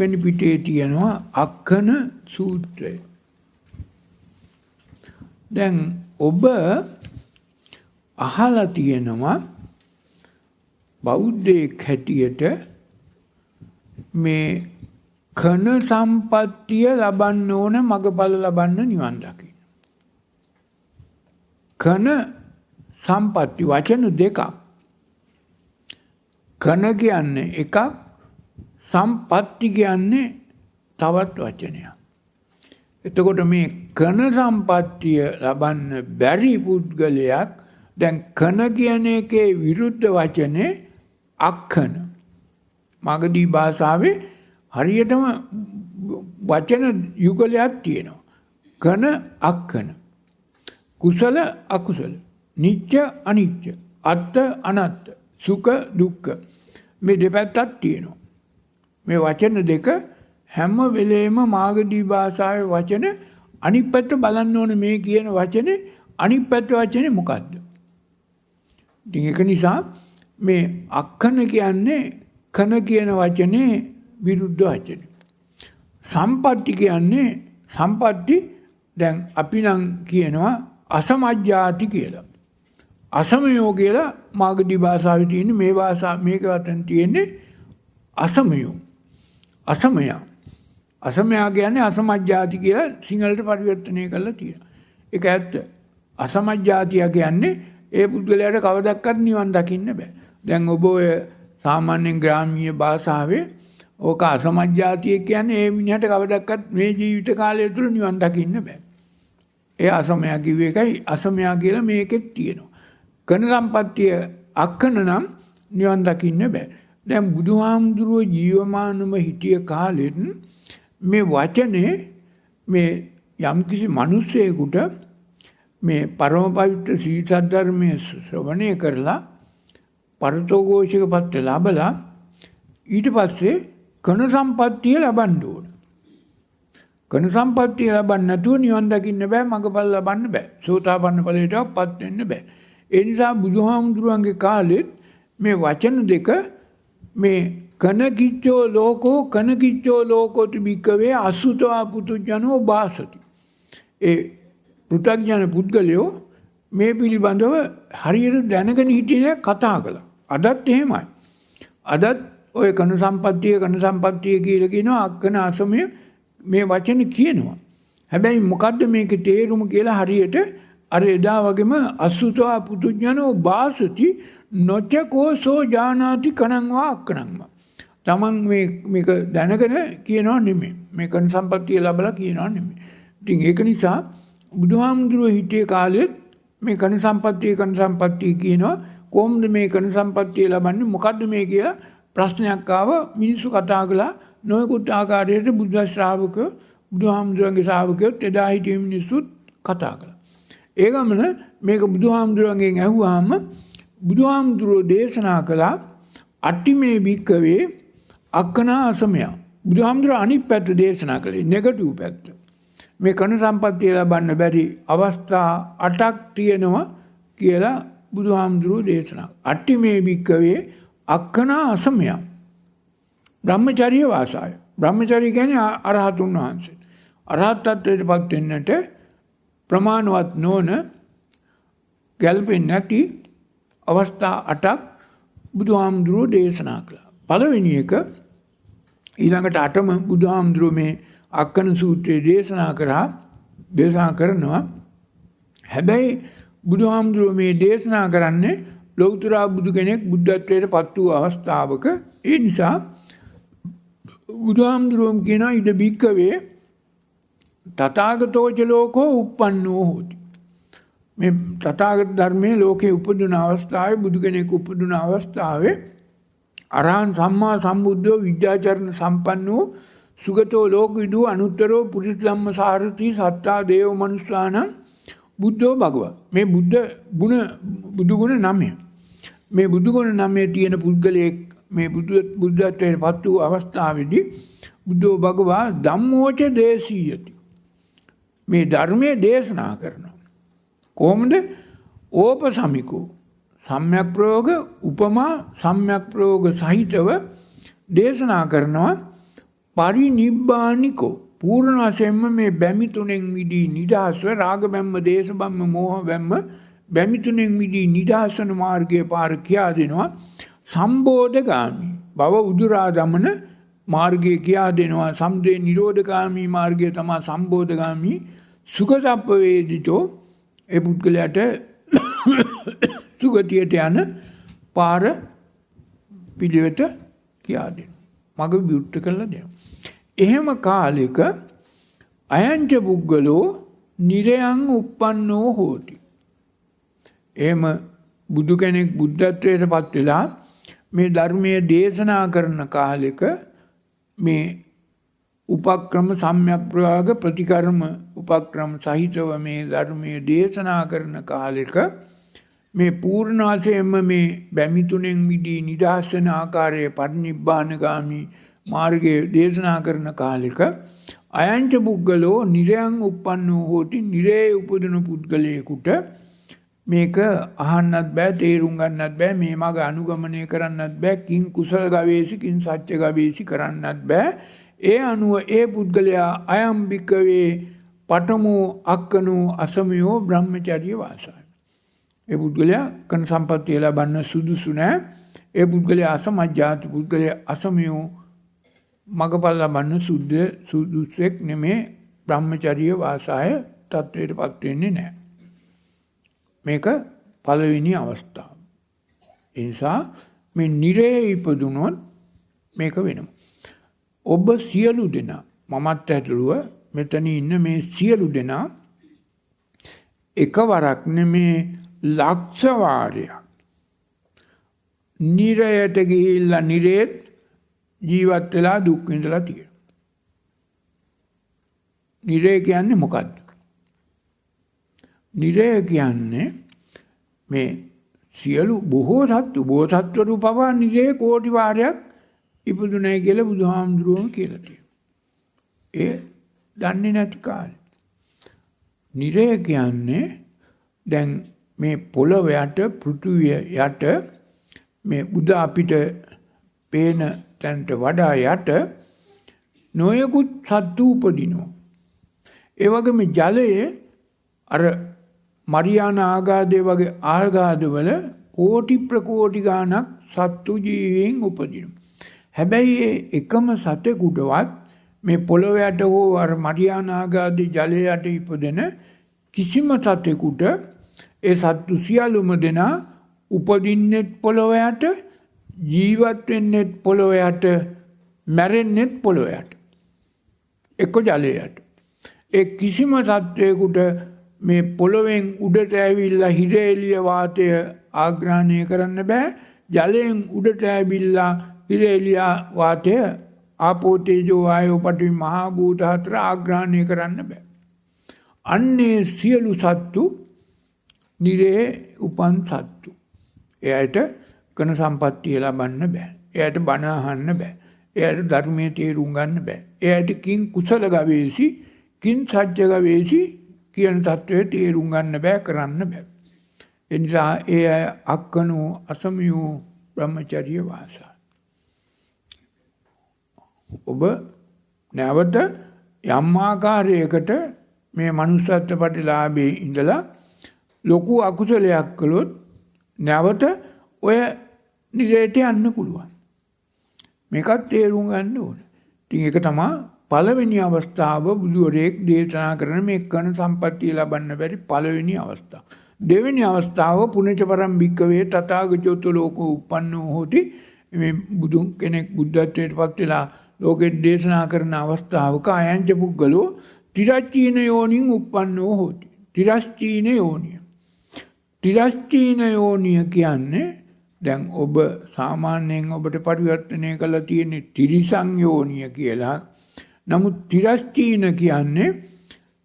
වෙනි පිටේ තියෙනවා අක්කන සූත්‍රය. දැන් ඔබ අහලා තියෙනවා බෞද්ධයෙක් හැටියට මේ කන සම්පත්තිය ලබන්න ඕන මගඵල ලබන්න නිවන් දකින්න. කන සම්පත්ති වචන දෙකක්. කන කියන්නේ එකක් සම්පත්ති කියන්නේ තවත් වචනයක්. එතකොට මේ කන සම්පත්තිය ලබන්න බැරි පුද්ගලයක් දැන් කන කියන එකේ විරුද්ධ වචනේ අක්කන. මගදී භාෂාවේ හරියටම වචන යුගලයක් තියෙනවා. කන අක්කන. කුසල අකුසල. නිච්ච අනිච්ච. අත්ත අනත්ත. සුඛ දුක්ඛ. මේ දෙපැත්තක් තියෙනවා. මේ වචන දෙක හැම වෙලේම මාගදී භාෂාවේ වචන අනිත් පැත්ත බලන්න ඕනේ මේ කියන වචනේ අනිත් පැත්ත වචනේ මොකද්ද? ඉතින් ඒක නිසා මේ අක්කන කියන්නේ කන කියන වචනේ විරුද්ධ වචන. සම්පatti කියන්නේ සම්පatti දැන් අපි නම් කියනවා අසමජ්ජාති කියලා. අසමයෝ කියලා මාගදී භාෂාවේ තියෙන මේ භාෂා මේක වතන තියෙන්නේ අසමයෝ. අසමයා. අසමයා කියන්නේ අසමජ්ජාති කියලා සිංහලට පරිවර්තනය කරලා තියෙනවා. ඒක ඇත්ත. අසමජ්ජාතිය කියන්නේ ඒ පුද්ගලයාට කවදක්වත් නිවන් දකින්න බෑ. දැන් ඔබ ඔය සාමාන්‍යයෙන් ග්‍රාමීය භාෂාවේ ඕක අසමජ්ජාතිය කියන්නේ ඒ මිනිහට කවදක්වත් මේ ජීවිත කාලය තුළ නිවන් දකින්න බෑ. ඒ අසමයා කිව්ව එකයි අසමයා කියලා මේකෙත් තියෙනවා. කන සම්පත්තිය අක්කන නම් නිවන් දකින්න බෑ. දැන් බුදුහාමුදුරුව ජීවමානව හිටිය කාලෙත් මේ වචනේ මේ යම්කිසි මිනිස්සෙකුට මේ පරම පවිත්‍ර සී සද්ධර්මයේ ශ්‍රවණය කරලා පරතෝഘോഷික පත්‍ර ලැබලා ඊට පස්සේ කන සම්පත්තිය ලබන්න ඕන. කන සම්පත්තිය ලබන්න නැතුව නිවන් දකින්න බෑ මගපල් ලබන්න බෑ. සෝතාපන්න ඵලයටපත් වෙන්න බෑ. ඒ නිසා බුදුහාමුදුරුවන්ගේ කාලෙත් මේ වචන දෙක මේ කනකිච්චෝ ලෝකෝ කනකිච්චෝ ලෝකෝති භික්කවේ අසුතවා පුතුජනෝ භාසති. ඒ පෘථග්ජන පුද්ගලයෝ මේ පිළිබඳව හරියට දැනගෙන හිටියේ කතා කළා. අදත් එහෙමයි. අදත් ඔය කන සම්පත්තිය කන සම්පත්තිය කියලා කියනවා අක්කන අසමය මේ වචන කියනවා. හැබැයි මොකද්ද මේකේ තේරුම කියලා හරියට අර එදා වගේම අසුතවා පුතුජනෝ භාසති නොචකෝ සෝ ජානාති කනංවා අක්කනංවා. තමන් මේ මේක දැනගෙන කියනවා නෙමෙයි. මේ කන සම්පත්තිය ලැබලා කියනවා නෙමෙයි. ඉතින් ඒක නිසා බුදුහාමුදුරුව හිටිය කාලෙත් මේ කන සම්පත්තිය කන සම්පත්තිය කියනවා කොහොමද මේ කන සම්පත්තිය ලබන්නේ මොකද්ද මේ කියලා ප්‍රශ්නයක් ආව මිනිස්සු කතා කළා නොයෙකුත් ආකාරයට බුද්ධ ශ්‍රාවකයෝ බුදුහාමුදුරන්ගේ ශ්‍රාවකයෝ එදා හිටිය මිනිස්සුත් කතා කළා. ඒ ගමන මේක බුදුහාමුදුරන්ගෙන් ඇහුවාම බුදුහාමුදුරුවෝ දේශනා කළා අට්ටිමේ භික්කවේ අක්කනා අසමයා. බුදුහාමුදුරුව අනිත් පැත්ත දේශනා කළේ නෙගටිව් පැත්ත. මේ කණු සම්පත්තිය ලබන්න බැරි අවස්ථා අටක් තියෙනවා කියලා බුදුහාමුදුරුවෝ දේශනා. අට්ටිමේ භික්කවේ අක්කනා අසමයා. බ්‍රහ්මචර්ය වාසාය. බ්‍රහ්මචර්ය කියන්නේ අරහතුන් වහන්සේ. අරහත් ත්වයට පත් වෙන්නට ප්‍රමාණවත් නොවන ගැළපෙන්නේ නැති අවස්ථා 8ක් බුදුහාමුදුරුවෝ දේශනා කළා. පළවෙනි එක ඊළඟට අටම බුදුහාමුදුරුවෝ මේ අක්කන සූත්‍රයේ දේශනා කරා දේශනා කරනවා. හැබැයි බුදුහාමුදුරුවෝ මේ දේශනා කරන්නේ ලෞතර බුදු කෙනෙක් බුද්ධත්වයට පත් වූ අවස්ථාවක ඒ නිසා බුදුහාමුදුරුවෝ කියනවා ඉද බික්කවේ තථාගතෝච ලෝකෝ uppannෝ හෝති මේ තථාගත ධර්මයේ ලෝකේ උපදින අවස්ථාවේ බුදු කෙනෙක් උපදින අවස්ථාවේ අරහන් සම්මා සම්බුද්ධෝ විද්‍යාචරණ සම්පන්නෝ සුගතෝ ලෝකවිදු අනුත්තරෝ පුරිස ධම්ම සාරති සත්තා දේව මනුස්සාන බුද්ධෝ භගව. මේ බුද්ධ ගුණ බුදු ගුණ නමය. මේ බුදු ගුණ නමේ තියෙන පුද්ගලයෙක් මේ බුදු බුද්ධත්වයට පත් වූ අවස්ථාවේදී බුද්ධෝ භගවා ධම්මෝච දේශීයති මේ ධර්මයේ දේශනා කරනවා. කොහොමද? ඕපසමිකෝ. සම්‍යක් ප්‍රයෝග උපමා සම්‍යක් ප්‍රයෝග සහිතව දේශනා කරනවා පරිනිබ්බානිකෝ. පූර්ණ වශයෙන්ම මේ බැමි තුනෙන් මිදී නිදහස්ව රාග බැම්ම දේශ බැම්ම මෝහ බැම්ම බැමි තුනෙන් මිදී නිදහසන මාර්ගයේ පාර කියා දෙනවා සම්බෝධගාමි. බව උදුරා දමන මාර්ගය කියා දෙනවා සම්දේ නිරෝධගාමී මාර්ගය තමා සම්බෝධගාමී. සුගසප්ප වේදිතෝ ඒ පුද්ගලයාට සුගතියට යන පාර පිළිවෙත කියා දෙනවා. මග විවෘත කරලා දෙනවා. එහෙම කාලෙක අයංච පුද්ගලෝ නිරයන් uppannෝ හෝති. එහෙම බුදු කෙනෙක් බුද්ධත්වයට පත් වෙලා මේ ධර්මයේ දේශනා කරන කාලෙක මේ උපක්‍රම සම්‍යක් ප්‍රයාග ප්‍රතිකර්ම උපක්‍රම සහිතව මේ ධර්මයේ දේශනා කරන කාලෙක මේ පූර්ණ වශයෙන්ම මේ බැමි තුනෙන් මිදී නිදහස් වෙන ආකාරයේ පරිනිබ්බානගාමි මාර්ගයේ දේශනා කරන කාලෙක අයංච පුද්ගලෝ නිරයන් uppannෝ හෝති නිරේ උපදින පුද්ගලයෙකුට මේක අහන්නත් බෑ තේරුම් ගන්නත් බෑ මේ මග අනුගමනය කරන්නත් බෑ කිං කුසල ගවේෂි කිං සත්‍ය ගවේෂි කරන්නත් බෑ. ඒ අනුව ඒ පුද්ගලයා අයම්භිකවේ පටමෝ අක්කනෝ අසමයෝ බ්‍රහ්මචරිය වාසයි. ඒ පුද්ගලයා කන සම්පත්තිය ලබන්න සුදුසු නෑ ඒ පුද්ගලයා අසමජ්ජාති පුද්ගලයා අසමයෝ මගපල් ලබන්න සුද්ධ සුදුස්සෙක් නෙමේ බ්‍රහ්මචරිය වාසාය තත්ත්වයට පත්වෙන්නේ නෑ. මේක පළවෙනි අවස්ථාව. ඒ නිසා මේ නිරේ ඉපදුනොත් මේක වෙනවා. ඔබ සියලු දෙනා මමත් ඇතුළුව මෙතන ඉන්න මේ සියලු දෙනා එකවරක් නෙමේ ලක්ෂ වාරයක් නිරයට ගිහිල්ලා නිරේත් ජීවත් වෙලා දුක් විඳලා තියෙනවා. නිරේ කියන්නේ මොකද්ද? නිරය කියන්නේ මේ සියලු බොහෝ සත්තු බෝසත්වරු පවා නිරේ කෝටි වාරයක් ඉපදුණයි කියලා බුදුහාමුදුරුවෝ කියලා තියෙනවා. ඒ දන්නේ නැති කාලේ. නිරය කියන්නේ දැන් මේ පොළොව යට පෘථුවිය යට මේ බුද අපිට පේන තැනට වඩා යට නොයෙකුත් සත්තු උපදිනවා. ඒ වගේම ජලයේ අර මරියාන ආගාදය වගේ ආගාදවල කෝටි ප්‍රකෝටි ගානක් සත්තු ජීවීන් උපදිනවා. හැබැයි එකම සතෙකුටවත් මේ පොළොව යට හෝ අර මරියාන ආගාදී ජලය යට ඉපදෙන කිසිම සතෙකුට ඒ සත්තු සියලුම දෙනා උපදින්නෙත් පොළොව යට ජීවත් වෙන්නෙත් පොළොව යට මැරෙන්නෙත් පොළොව යට. එක්ක ජලයට ඒ කිසිම සත්වයකුට මේ පොළොවෙන් උඩට ඇවිල්ලා හිර එළිය වාතය ආග්‍රහණය කරන්න බෑ. ජලයෙන් උඩට ඇවිල්ලා හිර එළිය වාතය ආපෝ තේජෝ වායෝ පඨවි මහා භූත හතර ආග්‍රහණය කරන්න බෑ. අන්නේ සියලු සත්තු නිරේ උපන් සත්තු. එයාට කන සම්පත්තිය ලබන්න බෑ. එයාට බණ අහන්න බෑ. එයාට ධර්මයේ තේරුම් ගන්න බෑ. එයාට කිං කුසල ගවේසි කිං සත්‍ය ගවේසි කියන தત્ත්වය තේරුම් ගන්න බෑ කරන්න බෑ. ඒ නිසා ඒ අය අක්කනෝ අසමියෝ බ්‍රහ්මචර්ය වාසා. ඔබ නැවත යම් ආකාරයකට මේ manussත්ව ප්‍රතිලාභේ ඉඳලා ලොකු අකුසලයක් කළොත් නැවත ඔය නිරේට යන්න පුළුවන්. මේකත් තේරුම් ගන්න ඕනේ. ඉතින් ඒක තමයි පළවෙනි අවස්ථාව බුදුරෙක් දේශනා කරන මේ කන සම්පත්තිය ලබන්න බැරි පළවෙනි අවස්ථාව. දෙවෙනි අවස්ථාව පුණජ පරම් භික්කවේ තථාගතෝත ලෝකෝ උප්පන්නෝ හෝති මේ බුදුන් කෙනෙක් බුද්ධත්වයට පත් වෙලා ලෝකෙට දේශනා කරන අවස්ථාවක අයංච පුද්ගලෝ තිරච්චීන යෝනින් උප්පන්නෝ හෝති. තිරස්චීන යෝනිය. තිරස්චීන යෝනිය කියන්නේ දැන් ඔබ සාමාන්‍යයෙන් ඔබට පරිවර්තනය කළ තියෙන තිරිසං යෝනිය කියලා නමුත් තිරස්චීන කියන්නේ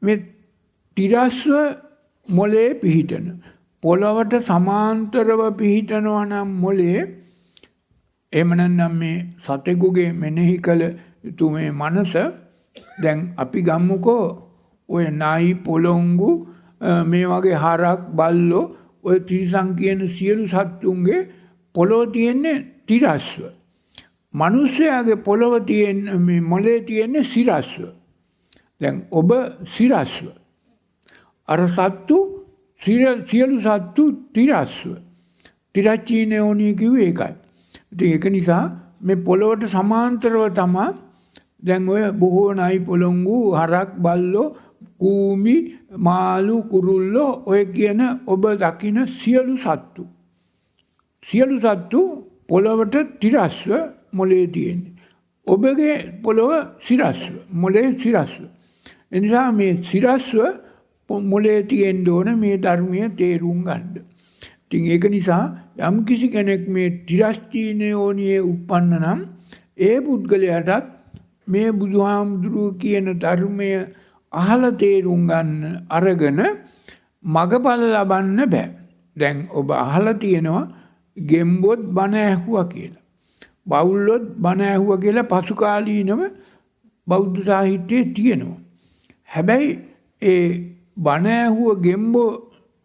මේ තිරස්ව මොලේ පිහිටන. පොළවට සමාන්තරව පිහිටනවා නම් මොලේ එමනන්නම් මේ සතෙකුගේ මෙනෙහි කළ යුතු මේ මනස දැන් අපි ගම්මුකෝ ඔය නයි පොළොංගු මේ වගේ හරක් බල්ලෝ ඔය තිරිසං කියන සියලු සත්තුන්ගේ පොළොව තියෙන්නේ තිරස්ව. මිනිස්යාගේ පොළව තියෙන මේ මොලේ තියෙන්නේ සිරස්ව. දැන් ඔබ සිරස්ව. අර සත්තු සියලු සත්තු තිරස්ව. තිරච්චීනයෝනී කිව්වේ ඒකයි. ඉතින් ඒක නිසා මේ පොළොවට සමාන්තරව තමා දැන් ඔය බොහෝ නයි පොළොංගු හරක් බල්ලෝ කූමි මාළු කුරුල්ලෝ ඔය කියන ඔබ දකින සියලු සත්තු. සියලු සත්තු පොළොවට තිරස්ව මොලේ තියෙන්නේ. ඔබගේ පොළොව සිරස්ව මොලේ සිරස්ව. එනිසා මේ සිරස්ව මොලේ තියෙන්න ඕන මේ ධර්මය තේරුම් ගන්න. ඉතින් ඒක නිසා යම් කිසි කෙනෙක් මේ තිරස්චීනයෝනියේ උප්පන්න නම් ඒ පුද්ගලයාටත් මේ බුදුහාමුදුරුව කියන ධර්මය අහලා තේරුම් ගන්න අරගෙන මගඵල ලබන්න බෑ. දැන් ඔබ අහලා තියෙනවා ගෙම්බොත් බණ ඇහුවා කියලා. බෞල්ලොත් බණ ඇහුවා කියලා පසුකාලීනව බෞද්ධ සාහිත්‍යයේ තියෙනවා. හැබැයි ඒ බණ ඇහුව ගෙම්බෝ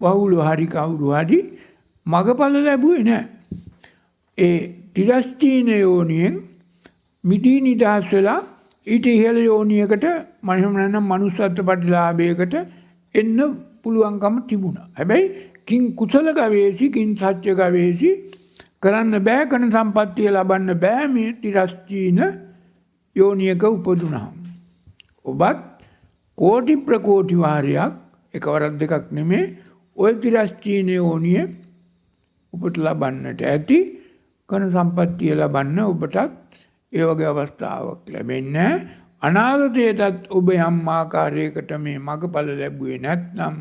බහුල හරි කවුරු හරි මගඵල ලැබුවේ නැහැ. ඒ තිරස්තීන යෝනියෙන් මිදී නිදහස් වෙලා ඊට ඉහළ යෝනියකට මනහම නැත්නම් manussත්ව ප්‍රතිලාභයකට එන්න පුළුවන්කම තිබුණා. හැබැයි කිං කුසල ගවේසි කිං සත්‍ය ගවේසි කරන්න බෑ කන සම්පත්තිය ලබන්න බෑ මේ තිරස්චීන යෝනියක උපදුනා. ඔබත් කෝටි ප්‍රකෝටි වාරයක් එකවරක් දෙකක් නෙමේ ඔය තිරස්චීන යෝනිය උපට ලබන්නට ඇති කන සම්පත්තිය ලබන්න ඔබටත් ඒ වගේ අවස්ථාවක් ලැබෙන්නේ අනාගතයටත් ඔබ යම් ආකාරයකට මේ මගඵල ලැබුවේ නැත්නම්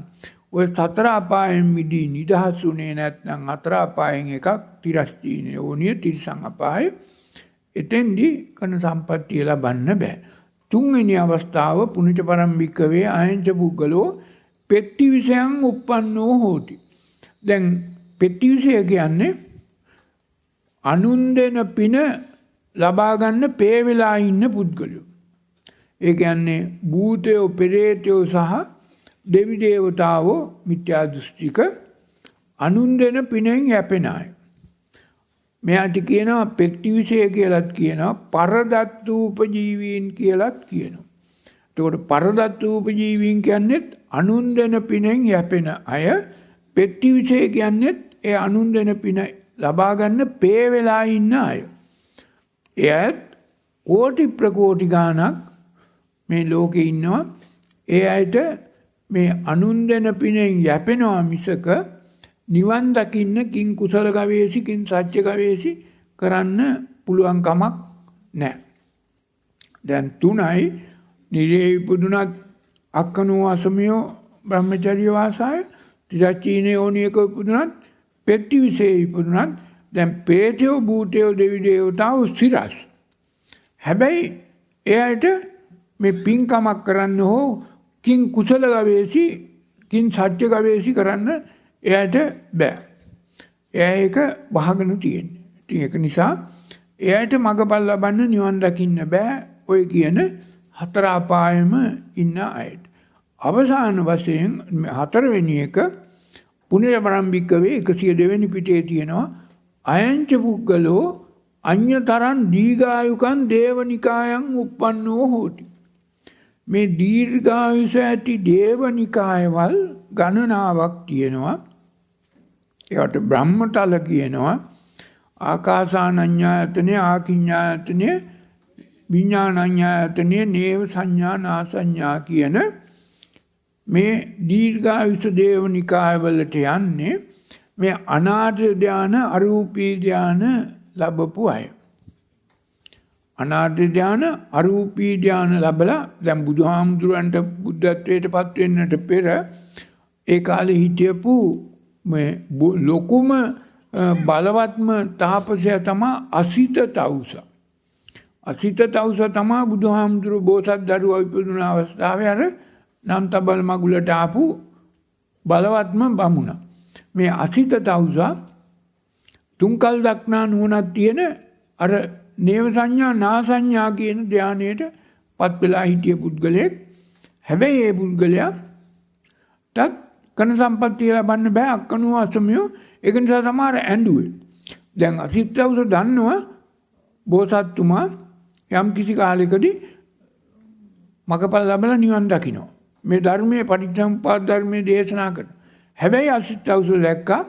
ඔය සතර අපායෙන් මිදී නිදහස් වුණේ නැත්නම් හතර අපායෙන් එකක් තිරස්චීන ඕනිය තිරිසං අපාය. එතෙන්දි කන සම්පත්තිය ලබන්න බෑ. තුන්වෙනි අවස්ථාව පුනිත පරම්භික්කවේ අයංච පුද්ගලෝ පෙට්ටි විෂයන් උප්පන්නෝ හෝති. දැන් පෙට්ටි විෂය කියන්නේ අනුන් දෙන පින ලබා ගන්න පේ වෙලා ඉන්න පුද්ගලයෝ. ඒ කියන්නේ භූතයෝ පෙරේතයෝ සහ දෙවි දේවතාවෝ මිත්‍යා දෘෂ්ටික අනුන් දෙන පිනෙන් යැපෙන අය. මෙයාට කියනවා පෙට්ටි විෂය කියලත් කියනවා පරදත්තු උපජීවීන් කියලත් කියනවා. එතකොට පරදත්තු උපජීවීන් කියන්නේත් අනුන් දෙන පිනෙන් යැපෙන අය පෙට්ටි විෂය කියන්නේත් ඒ අනුන් දෙන පින ලබා ගන්න පේ වෙලා ඉන්න අය. එයත් කෝටි ප්‍රකෝටි ගාණක් මේ ලෝකේ ඉන්නවා. ඒ අයට මේ අනුන් දෙන පිනෙන් යැපෙනවා මිසක නිවන් දකින්න කිං කුසල ගවේසි කිං සත්‍ය ගවේසි කරන්න පුළුවන් කමක් නැහැ. දැන් තුනයි නිරේ ඉපදුනත් අක්කනෝ අසමියෝ බ්‍රහ්මචර්ය වාසය තිරච්චීනේ ඕනියක ඉපදුනත් පෙට්ටි විසේ ඉපදුනත් දැන් පේතයෝ භූතයෝ දෙවි දේවතාවෝ සිරස්. හැබැයි එයාට මේ පින්කමක් කරන්න හෝ කිං කුසල ගවේසි කිං සත්‍ය ගවේසි කරන්න එයාට බෑ. එයා ඒක වහගෙන තියෙන්නේ. ඉතින් ඒක නිසා එයාට මගපල් ලබන්න නිවන් දකින්න බෑ ඔය කියන හතර අපායෙම ඉන්න අයට. අවසාන වශයෙන් හතරවෙනි එක පුණ්‍ය පරම්පිකවේ 102 වෙනි පිටේ තියෙනවා අයංච පුද්ගලෝ අඤ්‍යතරං දීගායුකං දේවනිකායන් uppannෝ හෝති. මේ දීර්ඝායුෂ ඇති දේවනිකායවල් ගණනාවක් තියෙනවා. ඒකට බ්‍රහ්මතල කියනවා. ආකාසානඤ්ඤායතනෙ ආකිඤ්ඤායතනෙ විඥානඤ්ඤායතනෙ නේව සංඥා නාසඤ්ඤා කියන මේ දීර්ඝායුෂ දේවනිකායවලට යන්නේ මේ අනාථ ධාන අරූපී ධාන ලැබපු අය. අනාථ ධාන අරූපී ධාන ලැබලා දැන් බුදුහාමුදුරන්ට බුද්ධත්වයට පත් වෙන්නට පෙර ඒ කාලේ හිටියපු මේ ලොකුම බලවත්ම තාපසයා තමයි අසිත තවුස. අසිත තවුස තමයි බුදුහාමුදුරු බෝසත් දරුවා ඉපදුන අවස්ථාවේ අර නම් තබල් මගුලට ආපු බලවත්ම බමුණ. මේ අසිත තවුසා තුන්කල් දක්නා නුවණක් තියෙන අර නේව සංඥා නා සංඥා කියන ධානයට පත් වෙලා හිටිය පුද්ගලයෙක්. හැබැයි ඒ පුද්ගලයා තත් කන සම්පත්තිය ලබන්න බෑ අක්කනුව අසමියෝ ඒක නිසා සමහර ඇඬුවේ. දැන් අසිත තවුස දන්නවා බෝසත්තුමා යම් කිසි කාලෙකදී මගපල ලැබලා නිවන් දකිනවා. මේ ධර්මයේ පටිච්චසමුප්පාද ධර්මයේ දේශනා කරන. හැබැයි අසිතවුස දැක්කා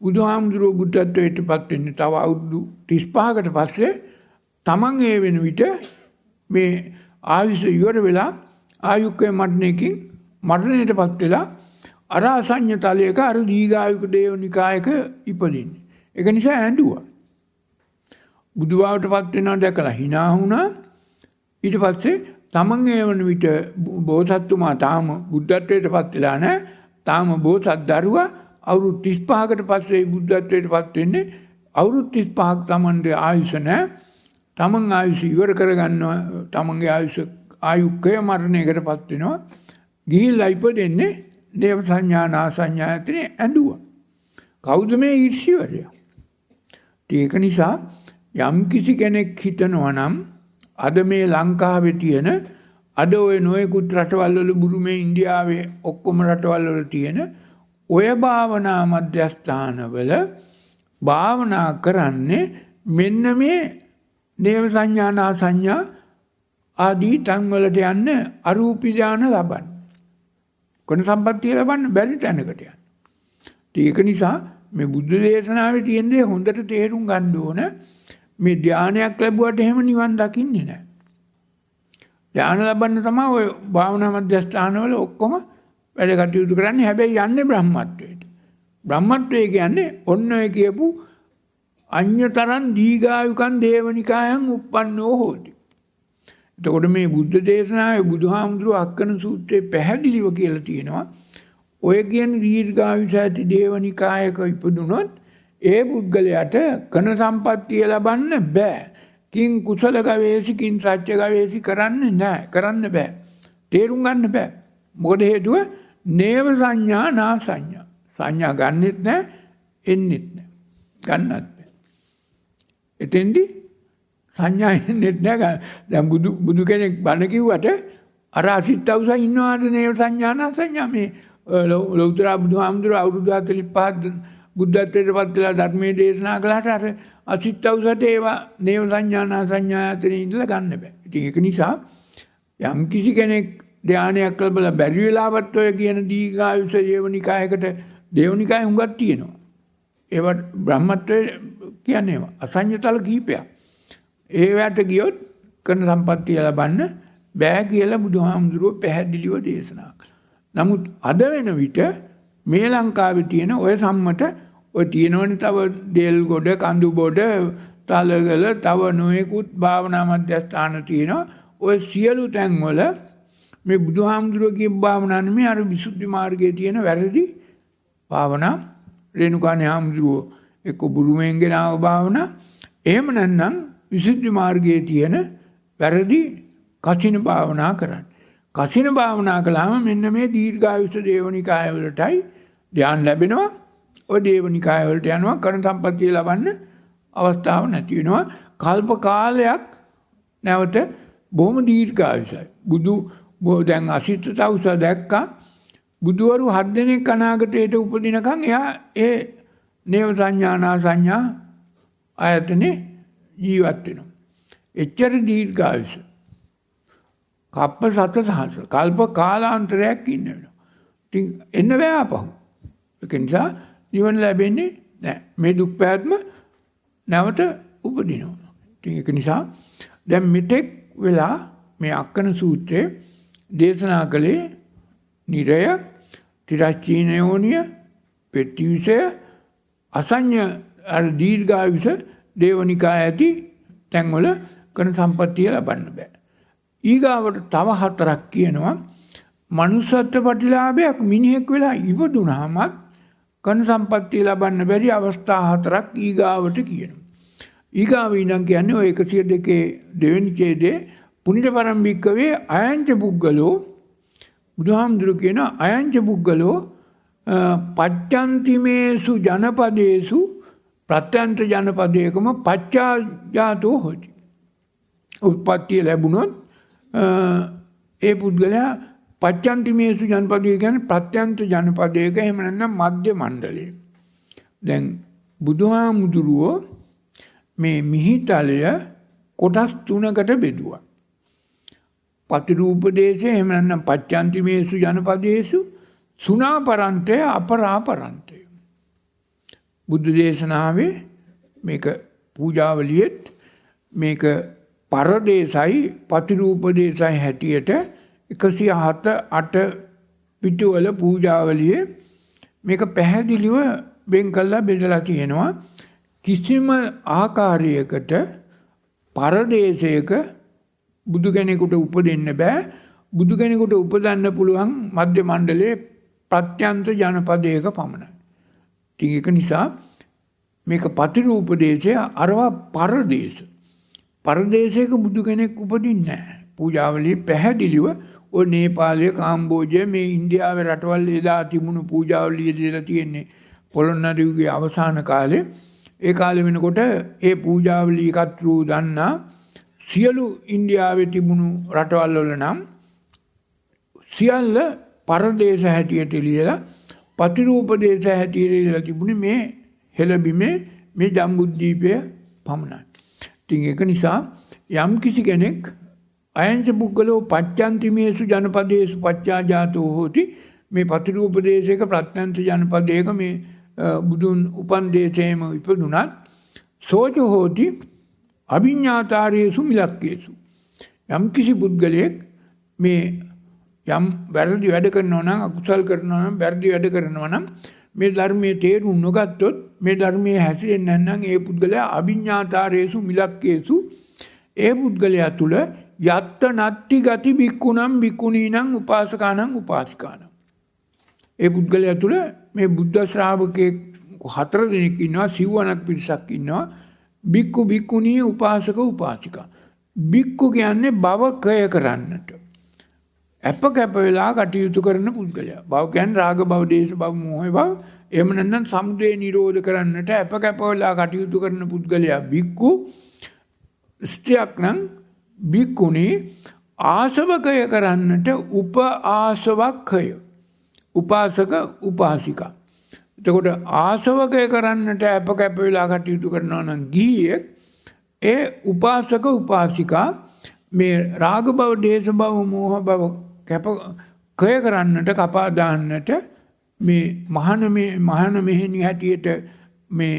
බුදුහාමුදුරුවෝ බුද්ධත්වයට පත් වෙන්නේ තව අවුරුදු 35කට පස්සේ තමන් ඒ වෙන විට මේ ආයුෂ ඉවර වෙලා ආයුක්කේ මරණයකින් මරණයට පත් වෙලා අර අසඤ්ඤ තලයක අර දීඝායුක දේවනිකායක ඉපදින්නේ. ඒක නිසා ඇඬුවා. බුදුබවට පත් වෙනවා දැකලා hina වුණා. ඊට පස්සේ තමන් ඒ වන විට බෝසත්තුමා තාම බුද්ධත්වයට පත් වෙලා නැහැ. තාම බෝසත් දරුවා අවුරුදු 35කට පස්සේ බුද්ධත්වයට පත් වෙන්නේ අවුරුදු 35ක් තමන්ගේ ආයුෂ නැහැ. තමන් ආයුෂ ඉවර කරගන්නවා තමන්ගේ ආයුෂ ආයුක්කය මරණයකට පත් වෙනවා. ගිහිල්ලා ඉපදෙන්නේ දේව සංඥා නා සංඥා ඇතුලේ ඇඬුවා. කවුද මේ ඊර්ෂ්‍යවරයා? ඒක නිසා යම් කිසි කෙනෙක් හිතනවා නම් අද මේ ලංකාවේ තියෙන අද ඔය නොයෙකුත් රටවල් වල බුරුමේ ඉන්දියාවේ ඔක්කොම රටවල් වල තියෙන ඔය භාවනා මධ්‍යස්ථානවල භාවනා කරන්නේ මෙන්න මේ නේව සංඥා නා සංඥා ආදී තන් වලට යන්න අරූපී ඥාන ලබන්න. කොන සම්පත්තිය ලබන්න බැරි තැනකට යන්න. ඒක නිසා මේ බුද්ධ දේශනාවේ තියෙන දේ හොඳට තේරුම් ගන්න ඕන. මේ ධානයක් ලැබුවට එහෙම නිවන් දකින්නේ නැහැ. ධාන ලබන්න තමයි ඔය භාවනා මධ්‍යස්ථානවල ඔක්කොම වැඩ කටයුතු කරන්නේ. හැබැයි යන්නේ බ්‍රහ්මත්වයට. බ්‍රහ්මත්වය කියන්නේ ඔන්න ඔය කියපු අඤ්‍යතරන් දීගායුකන් දේවනිකායන් uppannෝ හෝති. එතකොට මේ බුද්ධ දේශනාවේ බුදුහාමුදුරුව අක්කන සූත්‍රයේ පැහැදිලිව කියලා තියෙනවා. ඔය කියන දීර්ඝායුෂ ඇති දේවනිකායක ඉපදුනොත් ඒ පුද්ගලයාට කන සම්පත්තිය ලබන්න බෑ. කින් කුසල ගවේෂි කින් සත්‍ය ගවේෂි කරන්න නෑ. කරන්න බෑ. තේරුම් ගන්න බෑ. මොකද හේතුව නේව සංඥා නා සංඥා. සංඥා ගන්නෙත් නෑ එන්නෙත් නෑ. ගන්නත් බෑ. එතෙන්දි සංඥා එන්නෙත් නෑ. දැන් බුදු බුදු කෙනෙක් බණ කිව්වට අර අසිත්තවුස ඉන්නවාද නේව සංඥා නා සංඥා මේ ලෞතර බුදුහාමුදුර අවුරුදු 45 බුද්ධත්වයට පත් වෙලා ධර්මයේ දේශනා කළාට අර අසිත්තවුසට ඒවා නේව සංඥා නා සංඥා යතනේ ඉඳලා ගන්න බෑ. ඉතින් ඒක නිසා යම් කිසි කෙනෙක් ධානයක් ලැබලා බැරි වෙලාවත් ඔය කියන දීඝායුෂ දේවනිකායකට දේවනිකාය හුඟක් තියෙනවා. ඒවට බ්‍රහ්මත්වයේ කියන්නේ අසඤ්ඤතල කීපයක්. ඒවට ගියොත් කරන සම්පත්තිය ලබන්න බෑ කියලා බුදුහාමුදුරුවෝ පැහැදිලිව දේශනා කළා. නමුත් අද වෙන විට මේ ලංකාවේ තියෙන ඔය සම්මත ඔය තියෙනවනේ තව දෙල් ගොඩ කඳු බොඩ තලගල තව නොයෙකුත් භාවනා මධ්‍යස්ථාන තියෙනවා. ඔය සියලු තැන්වල මේ බුදුහාමුදුරුවෝ කියපු භාවනා නෙමෙයි අර විසුද්ධි මාර්ගයේ තියෙන වැරදි භාවනා රේණුකාණේ හාමුදුරුවෝ එක්ක බුරුමෙන් ගෙනාව භාවනා එහෙම නැත්නම් විසුද්ධි මාර්ගයේ තියෙන වැරදි කසින භාවනා කරන්න. කසින භාවනා කළාම මෙන්න මේ දීර්ඝායුෂ දේවනිකාය වලටයි ධ්‍යාන ලැබෙනවා. ඔය දේවනිකාය වලට යනවා කරන සම්පත්තිය ලබන්න අවස්ථාවක් නැති වෙනවා. කල්ප කාලයක් නැවත බොහොම දීර්ඝායුෂයි. බුදු දැන් අසිත තවුස දැක්කා බුදුවරු හත් දෙනෙක් අනාගතයට උපදිනකන් එයා ඒ නේව සංඥානා සංඥා ආයතනේ ජීවත් වෙනවා. එච්චර දීර්ඝායුෂ. කප්ප සත සහස කල්ප කාලාන්තරයක් ඉන්න වෙනවා. ඉතින් එන්න බෑ අපහු. ඒක නිසා නිවන ලැබෙන්නේ නැහැ. මේ දුක් පැවැත්ම නැවත උපදිනවා. ඉතින් ඒක නිසා දැන් මෙතෙක් වෙලා මේ අක්කන සූත්‍රයේ දේශනා කළේ නිරය තිරච්චීනයෝනිය පෙට්ටිවිසය අසං්ඥ දීර්ඝාවිස දේවනිකා ඇති තැන්වල කන සම්පත්තිය ලබන්න බෑ. ඊගාවට තව හතරක් කියනවා මනුස්සත්ව පටිලාභයක් මිනිහෙක් වෙලා ඉවදුනාමත් කන සම්පත්තිය ලබන්න බැරි අවස්ථා හතරක් ඊගාවට කියනවා. ඊගාව ඉඳන් කියන්නේ ඔය 102 දෙවෙනි ඡේදයේ පුනිත පරම්භික්කවේ අයංච පුද්ගලෝ බුදුහාමුදුරු කියන අයංච පුද්ගලෝ පච්චන්තිමේසු ජනපදේසු ප්‍රත්‍යන්ත ජනපදයකම පච්චාජාතෝ හොති. උත්පත්තිය ලැබුණොත් ඒ පුද්ගලයා පච්චන්තිමේසු ජනපදය ගැන ප්‍රත්‍යන්ත ජනපදයක එහෙමනන්න මධ්‍ය මණ්ඩලය. දැන් බුදුහාමුදුරුවෝ මේ මිහිතලය කොටස් තුනකට බෙදුවා. පතිරූපදේශය එහෙම නැත්නම් පච්චන්තිමේසු ජනපදේසු සුණාපරන්තය අපරාපරන්තය. බුද්ධ දේශනාවේ මේක පූජාවලියෙත් මේක පරදේශයි පතිරූපදේශයි හැටියට එකසිය හත අට පිටුවල පූජාවලියේ මේක පැහැදිලිව වෙන් කල්ලා බෙදලා තියෙනවා කිසිම ආකාරයකට පරදේශයක බුදු කෙනෙකුට උපදින්න බෑ බුදු කෙනෙකුට උපදන්න පුළුවන් මධ්‍ය මණ්ඩලයේ ප්‍රත්‍යන්ත ජනපදයක පමණයි. ඉතින් ඒක නිසා මේක පතිරූපදේශය අරවා පරදේශ. පරදේශයක බුදු කෙනෙක් උපදින්නේ නැහැ. පූජාවලියේ පැහැදිලිව ඔය නේපාලය කාම්බෝජය මේ ඉන්දියාවේ රටවල් එදා තිබුණු පූජාවලිය දීලා තියෙන්නේ පොළොන්නරුවේ අවසාන කාලේ ඒ කාලෙ වෙනකොට ඒ පූජාවලිය කතෘ දන්නා සියලු ඉන්දියාවේ තිබුණු රටවල් වල නම් සියල්ල පරදේශ හැටියට ලියලා පතිරූප දේශ හැටියට ලියලා තිබුණේ මේ හෙළබිමේ මේ ජම්බුද්දීපය පමණයි. ඉතින් ඒක නිසා යම් කිසි කෙනෙක් අයංච පුද්ගලෝ පච්චන්තිමේසු ජනපදේසු පච්චාජාතෝ හෝති. මේ පතිරූපදේශයක ප්‍රත්‍යන්ත ජනපදයක මේ බුදුන් උපන් දේශයේම ඉපදුනත් සෝච හෝති අභිඥාතාරයේසු මිලක්කේසු. යම් කිසි පුද්ගලයෙක් මේ යම් වැරදි වැඩ කරනවා නම් අකුසල් කරනවා නම් වැරදි වැඩ කරනවා නම් මේ ධර්මයේ තේරුම් නොගත්තොත් මේ ධර්මයේ හැසිරෙන්නේ නැත්නම් ඒ පුද්ගලයා අභිඥාතාරයේසු මිලක්කේසු. ඒ පුද්ගලයා තුල යත්ත නත්ති ගති බික්කුනම් බික්කුණීනම් උපාසකානම් උපාසිකානම් ඒ පුද්ගලයා තුල මේ බුද්ධ ශ්‍රාවකයෙක් හතර දෙනෙක් ඉන්නවා සිව්වනක් පිරිසක් ඉන්නවා. බික්කු බික්කුණී උපාසක උපාසිකා. බික්කු කියන්නේ භව කය කරන්නට. අප කැප වෙලා කටයුතු කරන පුද්ගලයා. භව කියන්නේ රාග භව, දේශ භව, මෝහ භව. එහෙම නැත්නම් සමුදය නිරෝධ කරන්නට අප කැප වෙලා කටයුතු කරන පුද්ගලයා බික්කු. ස්ත්‍රියක් නම් බික්කුණී ආසවකය කරන්නට උප ආසවක්කය. උපාසක උපාසිකා. එතකොට ආසවකය කරන්නට අප කැප වෙලා කටයුතු කරනවා නම් ගිහියෙක් ඒ උපාසක උපාසිකා මේ රාග බව, දේශ බව, මෝහ බව කැප කය කරන්නට කපා දාන්නට මේ මහාන මේ මහාන මෙහෙණි හැටියට මේ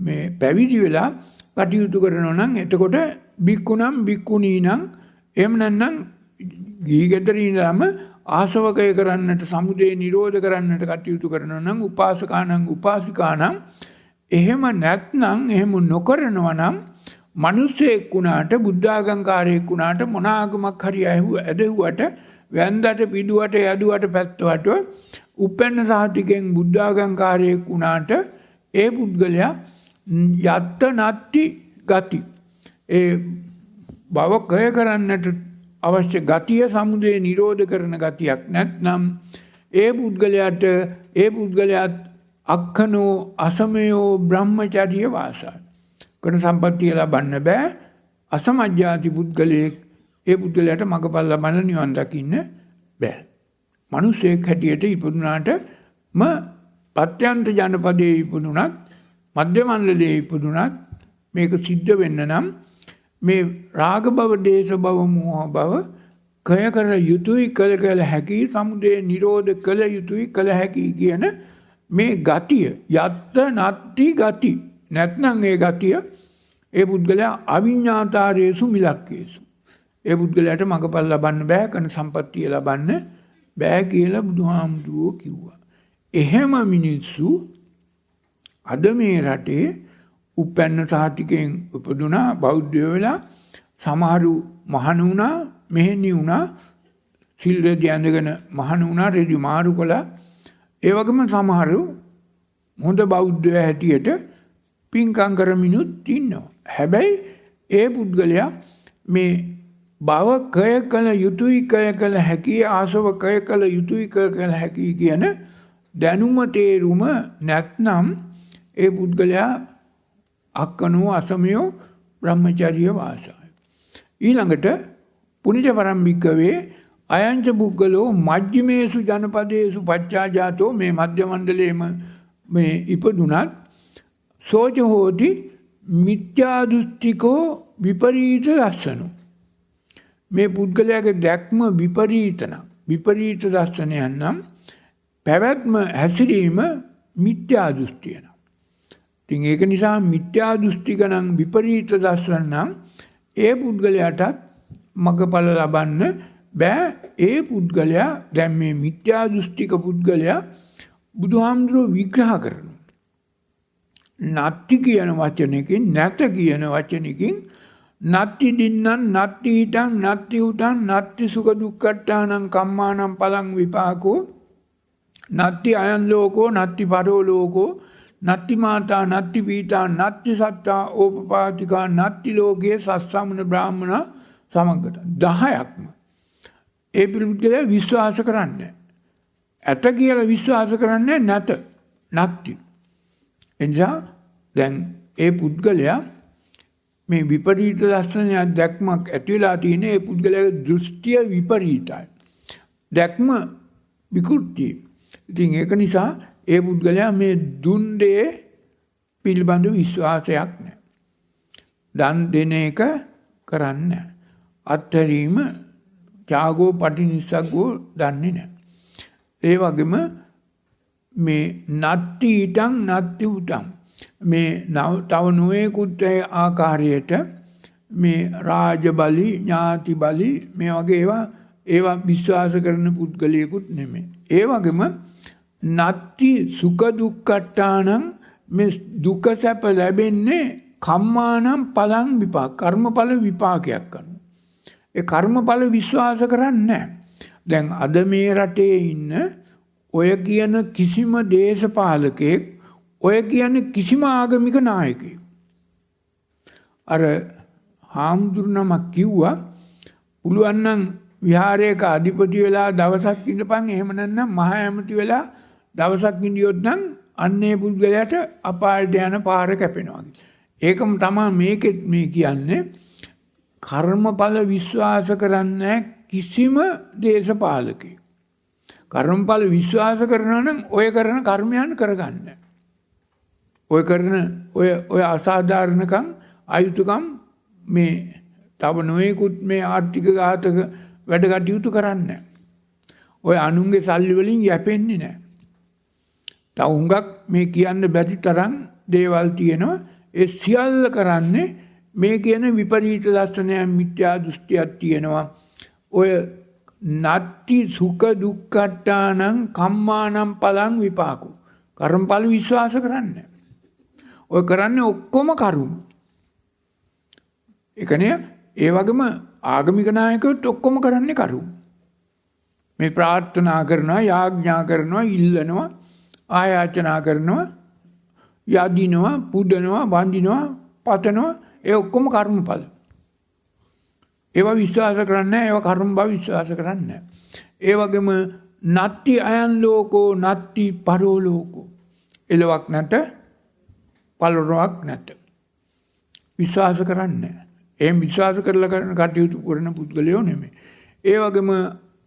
මේ පැවිදි වෙලා කටයුතු කරනවා නම් එතකොට බික්කුනම් බික්කුණීනම් එහෙම නැත්නම් ගිහි ගෙදර ඉඳලාම ආසවකය කරන්නට සමුදේ නිරෝධ කරන්නට කටයුතු කරනවා නම් උපාසකානම් උපාසිකානම් එහෙම නැත්නම් එහෙම නොකරනවා නම් මිනිස්සෙක් වුණාට බුද්ධාගංකාරයෙක් වුණාට මොන ආගමක් හරි ඇදහුවට වැන්දට පිඩුවට යදුවට පැත්තවට උපැන්න සාතිකෙන් බුද්ධාගංකාරයෙක් වුණාට ඒ පුද්ගලයා යත්ත නත්ති ගති ඒ බව කය කරන්නට අවශ්‍ය ගතිය සමුදය නිරෝධ කරන ගතියක් නැත්නම් ඒ පුද්ගලයාට ඒ පුද්ගලයාත් අක්ඛනෝ අසමයෝ බ්‍රහ්මචර්ය වාසයි. කන සම්පත්තිය ලබන්න බෑ අසමජ්ජාති පුද්ගලයෙක් ඒ පුද්ගලයාට මගපල් ලබන්න නිවන් දකින්න බෑ. මිනිසෙක් හැටියට ඉපදුනාට ම පත්‍යන්ත ජනපදයේ ඉපදුනත් මධ්‍ය මණ්ඩලයේ ඉපදුනත් මේක සිද්ධ වෙන්න නම් මේ රාග භව දේශ භව මෝහ භව කය කර යුතුයි කළ කළ හැකි සමුදය නිරෝධ කළ යුතුයි කළ හැකි කියන මේ ගතිය යත්ත නත්ති ගති නැත්නම් ඒ ගතිය ඒ පුද්ගලයා අවිඤ්ඤාතාරයේසු මිලක්කේසු ඒ පුද්ගලයාට මගපල් ලබන්න බෑ කන සම්පත්තිය ලබන්න බෑ කියලා බුදුහාමුදුරුවෝ කිව්වා. එහෙම මිනිස්සු අද මේ රටේ උපැන්න සාතිකයෙන් උපදුනා බෞද්ධය වෙලා සමහරු මහණ වුණා මෙහෙණි වුණා සිල් රෙදි ඇඳගෙන මහණ වුණා රෙදි මාරු කළා. ඒ වගේම සමහරු හොඳ බෞද්ධය හැටියට පින්කම් කරමිනුත් ඉන්නවා. හැබැයි ඒ පුද්ගලයා මේ භව කය කළ යුතුයි කය කළ හැකි ආසව කය කළ යුතුයි කය කළ හැකි කියන දැනුම තේරුම නැත්නම් ඒ පුද්ගලයා අක්කනෝ අසමයෝ බ්‍රහ්මචර්ය වාසය. ඊළඟට පුනිජ පරම්භික්කවේ අයංච පුද්ගලෝ මජ්ජිමේසු ජනපදේසු පච්චාජාතෝ මේ මධ්‍ය මණ්ඩලයේම මේ ඉපදුනත් සෝච හෝති මිත්‍යා දෘෂ්ටිකෝ විපරීත දස්සනු. මේ පුද්ගලයාගේ දැක්ම විපරීතන. විපරීත දස්සනයන් නම් පැවැත්ම හැසිරීම මිත්‍යා දෘෂ්ටියන. තින් ඒක නිසා මිත්‍යා දෘෂ්ටික නම් විපරීත දස්සන නම් ඒ පුද්ගලයාටත් මගඵල ලබන්න බෑ ඒ පුද්ගලයා දැන් මේ මිත්‍යා දෘෂ්ටික පුද්ගලයා බුදුහාමුදුරුව විග්‍රහ කරනවා. නත්ති කියන වචනකින් නැත කියන වචනකින් නත්ති දින්නන් නත්ති හිටන් නත්ති උටන් නත්ති සුඛ දුක්ඛට්ටානං කම්මානම් පලං විපාකෝ නත්ති අයන් ලෝකෝ නත්ති පරෝ ලෝකෝ නත්ති මාතා නත්ති පීතා නත්ති සත්තා ඕපපාතිකා නත්ති ලෝකයේ සස්සමන බ්‍රාහ්මණ සමග්ගත 10ක්ම ඒ පිළිබඳව විශ්වාස කරන්නේ ඇත කියලා විශ්වාස කරන්නේ නැත. නැත්ති. එනිසා දැන් ඒ පුද්ගලයා මේ විපරීත දර්ශනයක් දැක්මක් ඇති වෙලා තියෙන ඒ පුද්ගලයාගේ දෘෂ්ටිය විපරීතයි. දැක්ම විකෘතියි ඉතින් ඒක නිසා ඒ පුද්ගලයා මේ දුන් දේ පිළිබඳ විශ්වාසයක් නැහැ. දන් දෙන එක කරන්නේ අත්හැරීම ත්‍යාගෝ පටිනිස්සග්ගෝ දන්නේ නැහැ. ඒ වගේම මේ නත්ති ඊටං නත්ති උටං මේ තව නොයෙකුත් ආකාරයට මේ රාජ බලි ඥාති බලි මේ වගේ ඒවා ඒවා විශ්වාස කරන පුද්ගලයෙකුත් නෙමෙයි. ඒ වගේම නත්ති සුඛ දුක්ඛට්ටානම් මේ දුක සැප ලැබෙන්නේ කම්මානම් පලං විපාක කර්මඵල විපාකයක් කරනවා. ඒ කර්මඵල විශ්වාස කරන්නේ දැන් අද මේ රටේ ඉන්න ඔය කියන කිසිම දේශපාලකයෙක් ඔය කියන කිසිම ආගමික නායකයෙක් අර හාමුදුරුනමක් කිව්වා පුළුවන් නම් විහාරයක අධිපති වෙලා දවසක් ඉඳපන් එහෙම නැත්නම් මහා ඇමති වෙලා දවසක් ඉඳියොත් නම් අන්නේ පුද්ගලයාට අපායට යන පාර කැපෙනවා. ඒකම තමයි මේකෙත් මේ කියන්නේ කර්මඵල විශ්වාස කරන්නේ කිසිම දේශපාලකයෙක්. කර්මඵල විශ්වාස කරනවා නම් ඔය කරන කර්මයන් කරගන්න. ඔය කරන ඔය ඔය අසාධාරණකම් අයුතුකම් මේ තව නොයෙකුත් මේ ආර්ථික ඝාතක වැඩ කටයුතු කරන්න. ඔය අනුන්ගේ සල්ලි වලින් යැපෙන්නේ නැහැ. තව හුඟක් මේ කියන්න බැරි තරම් දේවල් තියෙනවා. ඒ සියල්ල කරන්නේ මේ කියන විපරීත දර්ශනය මිත්‍යා දෘෂ්ටියක් තියෙනවා. ඔය නත්ති සුඛ දුක්ඛට්ටානං කම්මානම් පලං විපාකෝ. කර්මඵල විශ්වාස කරන්නේ. ඔය කරන්නේ ඔක්කොම කරුම. ඒකනේ ඒ වගේම ආගමික නායකයොත් ඔක්කොම කරන්නේ කරුම. මේ ප්‍රාර්ථනා කරනවා යාඥා කරනවා ඉල්ලනවා ආයාචනා කරනවා යදිනවා පුදනවා වඳිනවා පතනවා ඒ ඔක්කොම කර්මඵල. ඒවා විශ්වාස කරන්නේ ඒවා කර්ම බව විශ්වාස කරන්නේ ඒ වගේම නත්ති අයන් ලෝකෝ නත්ති පරෝ ලෝකෝ. එලවක් නැත පළරොක් නැත. විශ්වාස කරන්නේ එහෙම විශ්වාස කරලා කරන කටයුතු කරන පුද්ගලයෝ නෙමෙයි. ඒ වගේම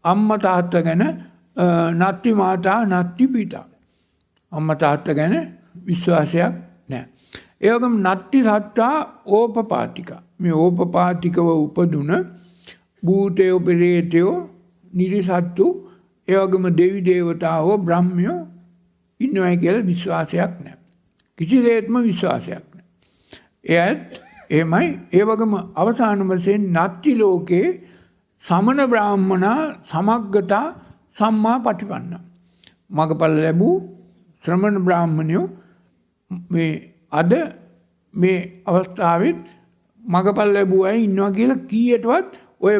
අම්මා තාත්තා ගැන නත්ති මාතා නත්ති පිතා. අම්මා තාත්තා ගැන විශ්වාසයක් නැහැ. ඒ වගේම නත්ති සත්තා ඕපපාතික. මේ ඕපපාතිකව උපදුන භූතයෝ පෙරේතයෝ නිරිසත්තු ඒ වගේම දෙවි දේවතාවෝ බ්‍රහ්මයෝ ඉන්නවයි කියලා විශ්වාසයක් නැහැ. කිසිසේත්ම විශ්වාසයක් නැහැ. එයත් එහෙමයි ඒ වගේම අවසාන වශයෙන් නත්ති ලෝකේ සමන බ්‍රාහ්මනා සමග්ගතා සම්මා පටිපන්න. මගපල් ලැබූ ශ්‍රමණ බ්‍රාහ්මණයෝ මේ අද මේ අවස්ථාවෙත් මගපල් ලැබුව අය ඉන්නවා කියලා කීයටවත් ඔය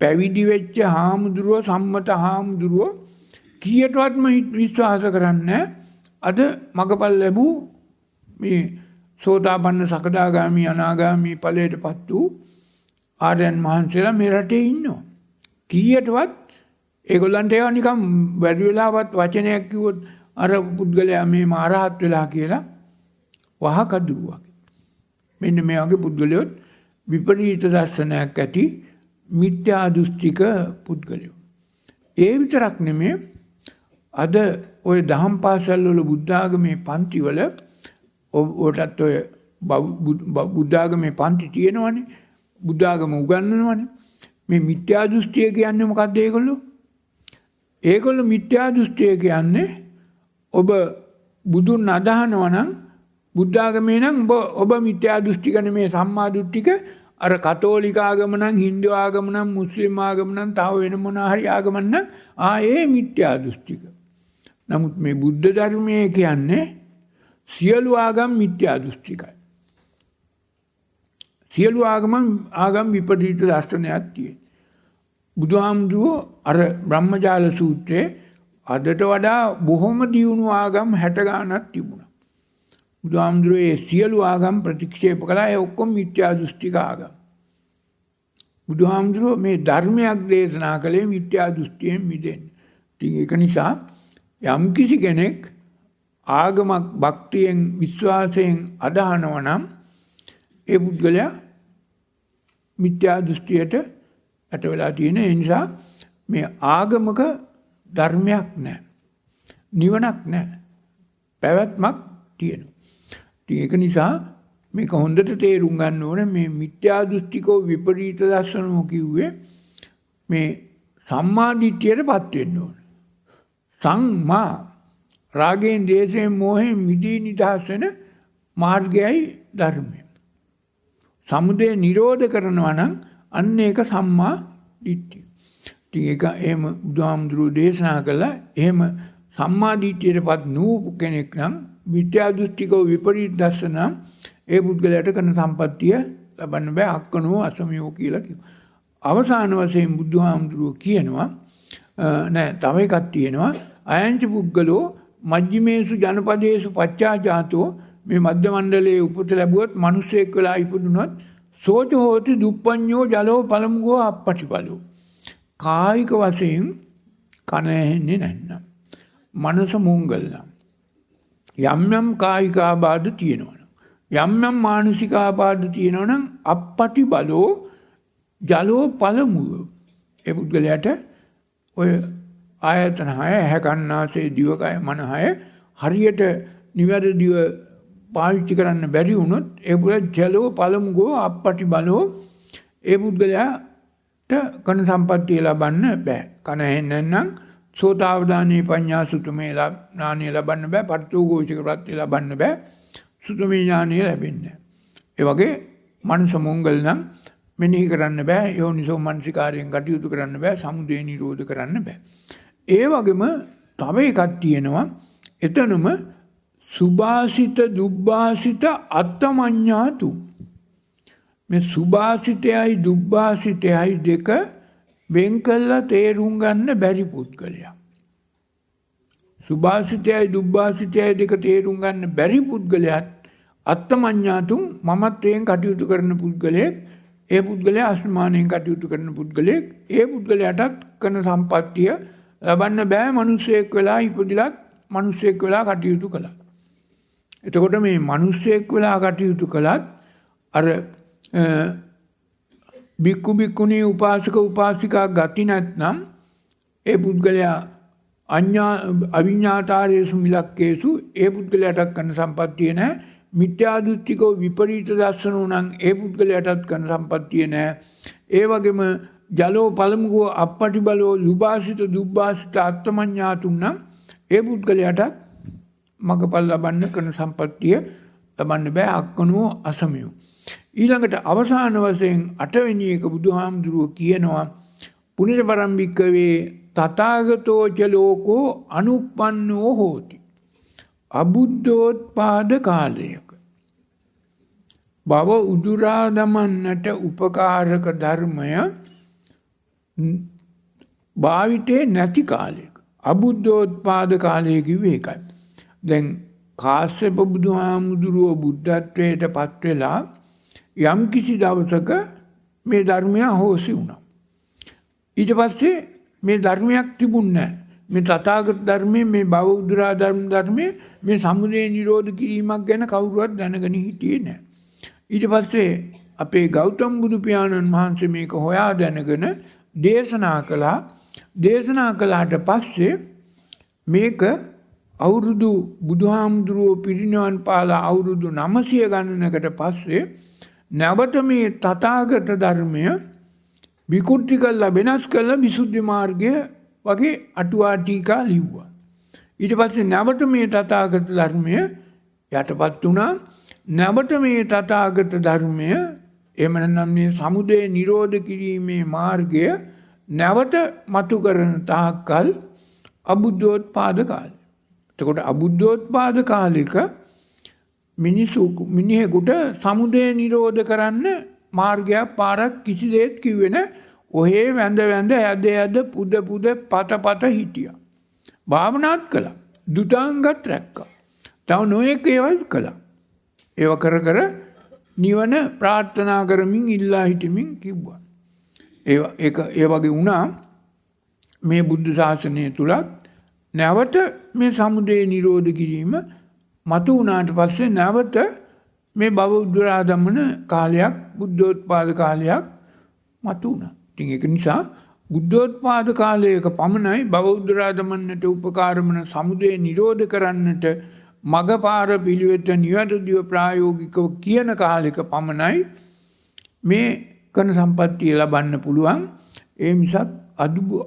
පැවිදි වෙච්ච හාමුදුරුව සම්මත හාමුදුරුව කීයටවත්ම විශ්වාස කරන්නේ අද මගපල් ලැබූ මේ සෝතාපන්න සකදාගාමි අනාගාමි ඵලයටපත් වූ ආර්යයන් වහන්සේලා මේ රටේ ඉන්නවා. කීයටවත් ඒගොල්ලන්ට ඒවා නිකම් වැඩි වෙලාවත් වචනයක් කිව්වොත් අර පුද්ගලයා මේ මාරහත් වෙලා කියලා වහ කදුරු වගේ. මෙන්න මේ වගේ පුද්ගලයොත් විපරීත දර්ශනයක් ඇති මිත්‍යා දෘෂ්ටික පුද්ගලයෝ. ඒ විතරක් නෙමේ අද ඔය දහම් පාසල් වල බුද්ධාගමේ පන්ති වල ඔටත් ඔය බුද්ධාගමේ පන්ති තියෙනවනේ බුද්ධාගම උගන්වනවනේ. මේ මිත්‍යා දෘෂ්ටිය කියන්නේ මොකක්ද ඒගොල්ලෝ? ඒගොල්ලෝ මිත්‍යා දෘෂ්ටිය කියන්නේ ඔබ බුදුන් අදහනවා නම් බුද්ධාගමේ නම් ඔබ ඔබ මිත්‍යා දෘෂ්ටි කරන මේ සම්මා දෘෂ්ටික අර කතෝලික ආගම නම් හින්දු ආගම නම් මුස්ලිම් ආගම නම් තව වෙන මොන හරි ආගම නම් ආ ඒ මිත්‍යා දෘෂ්ටික. නමුත් මේ බුද්ධ ධර්මයේ කියන්නේ සියලු ආගම් මිත්‍යා දෘෂ්ටිකයි. සියලු ආගම ආගම් විපරීත දර්ශනයක් තියෙන. බුදුහාමුදුරුවෝ අර බ්‍රහ්මජාල සූත්‍රයේ අදට වඩා බොහොම දියුණු ආගම් 60 ගාණක් තිබුණා. බුදුහාමුදුරුවෝ සියලු ආගම් ප්‍රතික්ෂේප කළා ඒ ඔක්කොම මිත්‍යා දෘෂ්ටික ආගම්. බුදුහාමුදුරුවෝ මේ ධර්මයක් දේශනා කළේ මිත්‍යා දෘෂ්ටියෙන් මිදෙන්න. ඉතින් ඒක නිසා යම් කිසි කෙනෙක් ආගමක් භක්තියෙන් විශ්වාසයෙන් අදහනවා නම් ඒ පුද්ගලයා මිත්‍යා දෘෂ්ටියට ඇට වෙලා තියෙන ඒ නිසා මේ ආගමක ධර්මයක් නැහැ. නිවනක් නැහැ. පැවැත්මක් තියෙනවා. ඉතින් ඒක නිසා මේක හොඳට තේරුම් ගන්න ඕනේ මේ මිත්‍යා දෘෂ්ටිකෝ විපරීත දර්ශනෝ කිව්වේ මේ සම්මා දිට්ඨියටපත් වෙන්න ඕනේ. සංමා රාගයෙන් දේශයෙන් මෝහයෙන් මිදී නිදහස් වෙන මාර්ගයයි ධර්මය. සමුදය නිරෝධ කරනවා නම් අන්න ඒක සම්මා දිට්ඨිය. ඉතින් ඒක එහෙම බුදුහාමුදුරුවෝ දේශනා කළා. එහෙම සම්මා දිට්ඨියටපත් නූපු කෙනෙක් නම් මිත්‍යා දෘෂ්ටිකව විපරීත දර්ශන ඒ පුද්ගලයාට කරන සම්පත්තිය ලබන්න බෑ. අක්කනෝ අසමියෝ කියලා කිව්වා. අවසාන වශයෙන් බුදුහාමුදුරුවෝ කියනවා නෑ තව එකක් තියෙනවා. අයංච පුද්ගලෝ මජ්ජිමේසු ජනපදේසු පච්චාජාතෝ මේ මධ්‍ය මණ්ඩලයේ උපත ලැබුවොත් මිනිස්සෙක් වෙලා ඉපදුනොත් සෝච හෝති දුප්පඤ්ඤෝ ජලෝ පළමුගෝ අප්පටිපලෝ. කායික වශයෙන් කන ඇහෙන්නේ නැත්නම් මනස මුංගල් නම් යම් යම් කායික ආබාධ තියෙනවනම් යම් යම් මානසික ආබාධ තියෙනවනම් අප්පටි බලෝ ජලෝ පළමුව. ඒ පුද්ගලයාට ඔය ආයතන හය ඇහැ කන්නාසේ දිවකය මන හය හරියට නිවැරදිව පාවිච්චි කරන්න බැරි වුණොත් ඒ පුද්ගලයා ජලෝ පළමුගෝ අප්පටි බලෝ. ඒ පුද්ගලයාට කන සම්පත්තිය ලබන්න බෑ. කන ඇහෙන්නේ නැත්නම් සෝතාවදානී පඤ්ඤා සුතුමේ ඥානය ලබන්න බෑ. පරිතෝගෝචික ප්‍රත්‍ය ලබන්න බෑ. සුතුමේ ඥානය ලැබෙන්නේ ඒ වගේ මනස මොංගල් නම් මෙනෙහි කරන්න බෑ. යෝනිසෝ මනසිකාරයෙන් කටයුතු කරන්න බෑ. සමුදේ නිරෝධ කරන්න බෑ. ඒ වගේම තව එකක් තියෙනවා. එතනම සුභාසිත දුබ්බාසිත අත්තමඤ්ඤාතු. මේ සුභාසිතයයි දුබ්බාසිතයයි දෙක වෙන් කළා තේරුම් ගන්න බැරි පුද්ගලයා. සුභාසිතයයි දුබ්බාසිතයයි දෙක තේරුම් ගන්න බැරි පුද්ගලයාත් අත්තමඤ්ඤාතුන් මමත්වයෙන් කටයුතු කරන පුද්ගලයෙක් ඒ පුද්ගලයා අස්මානයෙන් කටයුතු කරන පුද්ගලයෙක් ඒ පුද්ගලයාටත් කරන සම්පත්තිය ලබන්න බෑ මිනිස්සෙක් වෙලා ඉපදිලත් මිනිස්සෙක් වෙලා කටයුතු කළා. එතකොට මේ මිනිස්සෙක් වෙලා කටයුතු කළත් අර බික්කු බික්කුණී උපාසක උපාසිකා ගති නැත්නම් ඒ පුද්ගලයා අඤ්ඤා අවිඤ්ඤාතාරයේසු මිලක්කේසු ඒ පුද්ගලයාට කරන සම්පත්තිය නැහැ මිත්‍යා දෘෂ්ටිකෝ විපරීත දර්ශනෝ නම් ඒ පුද්ගලයාටත් කරන සම්පත්තිය නැහැ ඒ වගේම ජලෝ පළමුගෝ අපපටි බලෝ ලුභාසිත දුබ්බාසිත අත්මඤ්ඤාතුන් නම් ඒ පුද්ගලයාටත් මගපල් ලබන්න කරන සම්පත්තිය ලබන්න බෑ. අක්කනෝ අසමියෝ. ඊළඟට අවසාන වශයෙන් අටවෙනි එක බුදුහාමුදුරුව කියනවා පුනිත පරම්පික්කවේ තථාගතෝ ච ලෝකෝ අනුප්පන්නෝ හෝති. අබුද්ධෝත්පාද කාලයක බව උදුරා දමන්නට උපකාරක ධර්මය භාවිතේ නැති කාලයක. අබුද්ධෝත්පාද කාලය කිව්වේ ඒකයි. දැන් කාශ්‍යප බුදුහාමුදුරුව බුද්ධත්වයට පත් වෙලා යම් කිසි දවසක මේ ධර්මය අහෝසි වුණා. ඊට පස්සේ මේ ධර්මයක් තිබුණේ නැහැ. මේ තථාගත ධර්මයේ මේ භව උද්දරා ධර්ම ධර්මයේ මේ සමුදය නිරෝධ කිරීමක් ගැන කවුරුවත් දැනගෙන හිටියේ නැහැ. ඊට පස්සේ අපේ ගෞතම බුදු පියාණන් වහන්සේ මේක හොයා දැනගෙන දේශනා කළා. දේශනා කළාට පස්සේ මේක අවුරුදු බුදුහාමුදුරුවෝ පිරිනිවන් පාලා අවුරුදු 900 ගණනකට පස්සේ නැවත මේ තථාගත ධර්මය විකෘති කළා වෙනස් කළා විසුද්ධි මාර්ගය වගේ අටුවා ටීකා ලිව්වා. ඊට පස්සේ නැවත මේ තථාගත ධර්මය යටපත් වුණා. නැවත මේ තථාගත ධර්මය එහෙම නැත්නම් මේ සමුදය නිරෝධ කිරීමේ මාර්ගය නැවත මතු කරන තාක්කල් අබුද්ධෝත්පාද කාලය. එතකොට අබුද්ධෝත්පාද කාලෙක මිනිසු මිනිහෙකුට සමුදය නිරෝධ කරන්න මාර්ගයක් පාරක් කිසි දෙයක් කිව්වේ නැහැ. ඔහේ වැඳ වැඳ ඇද ඇද පුද පුද පත පත හිටියා. භාවනාත් කළා. දුතාංගත් රැක්කා. තව නොයෙක් ඒවල් කළා. ඒව කර කර නිවන ප්‍රාර්ථනා කරමින් ඉල්ලා හිටමින් කිව්වා. ඒ ඒක ඒ වගේ වුණා මේ බුද්ධ ශාසනය තුලත් නැවත මේ සමුදේ නිරෝධ කිරීම මතු වුණාට පස්සේ නැවත මේ බව උද්දරා දමන කාලයක් බුද්ධෝත්පාද කාලයක් මතු වුණා. ඉතින් ඒක නිසා බුද්ධෝත්පාද කාලයක පමණයි බව උද්දරා දමන්නට උපකාර වන සමුදේ නිරෝධ කරන්නට මගපාර පිළිවෙත නිවැරදිව ප්‍රායෝගිකව කියන කාලෙක පමණයි මේ කන සම්පත්තිය ලබන්න පුළුවන්. ඒ මිසක්